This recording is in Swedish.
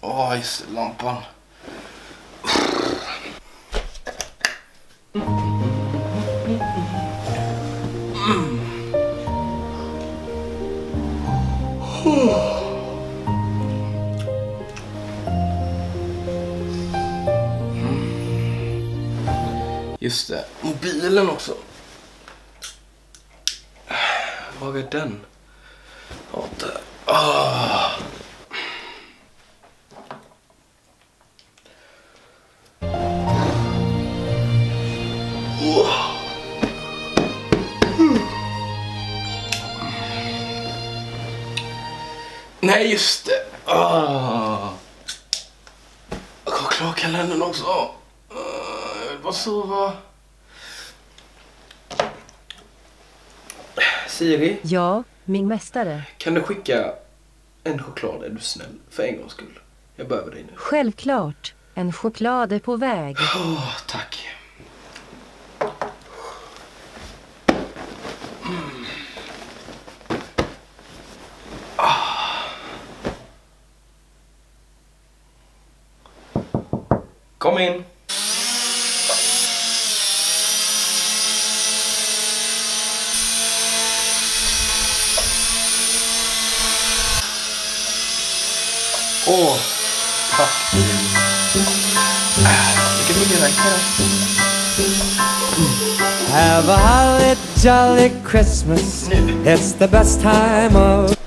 Åh, lampan. Mm. Just det, mobilen också. Var är den? Ja, där. Ah. Hmm. Nej, just det. Ah. Chokladkalendern också. Ah, vill bara sova. Siri, Ja, min mästare. kan du skicka en choklad är du snäll? För en gångs skull. Jag behöver dig nu. Självklart. En choklad är på väg. Åh, tack. Mm. Ah. Kom in. Oh, fuck. Ah, give me like. Have a holly jolly Christmas. Mm. It's the best time of.